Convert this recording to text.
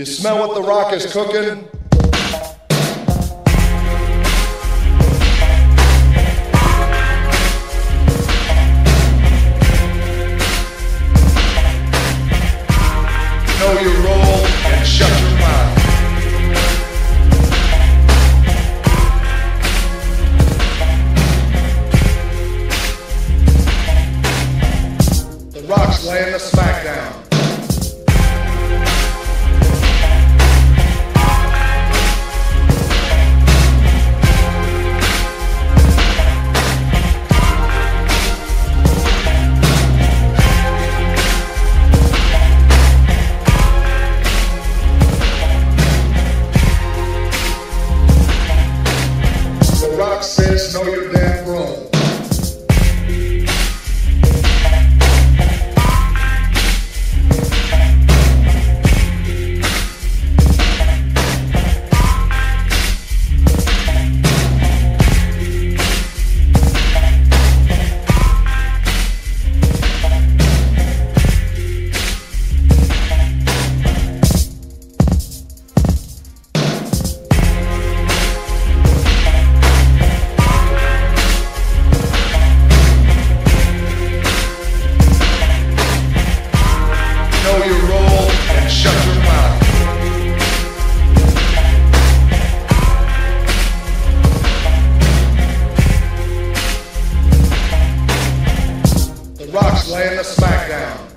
You smell what the rock is cooking? Know your role and shut your mouth. The rock's laying the smackdown. know you're damn wrong. Rock's laying the smackdown.